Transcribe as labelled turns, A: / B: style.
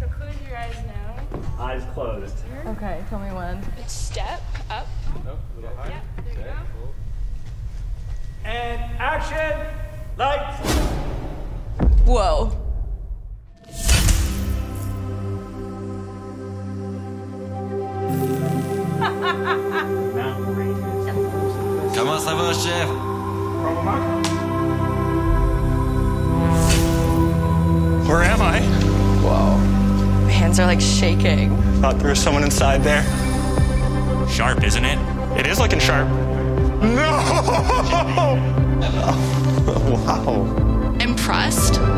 A: so close your eyes now.
B: Eyes closed.
C: Okay, tell me when.
A: Step up.
D: Oh, a little higher.
A: Yeah, there you
D: Okay,
A: go.
D: cool.
B: And action! Lights!
C: Whoa.
B: Mountain ranges.
E: Comment ça va, chef?
C: Hands are like shaking.
F: Thought there was someone inside there.
E: Sharp, isn't it?
F: It is looking sharp. No! wow.
C: Impressed? this is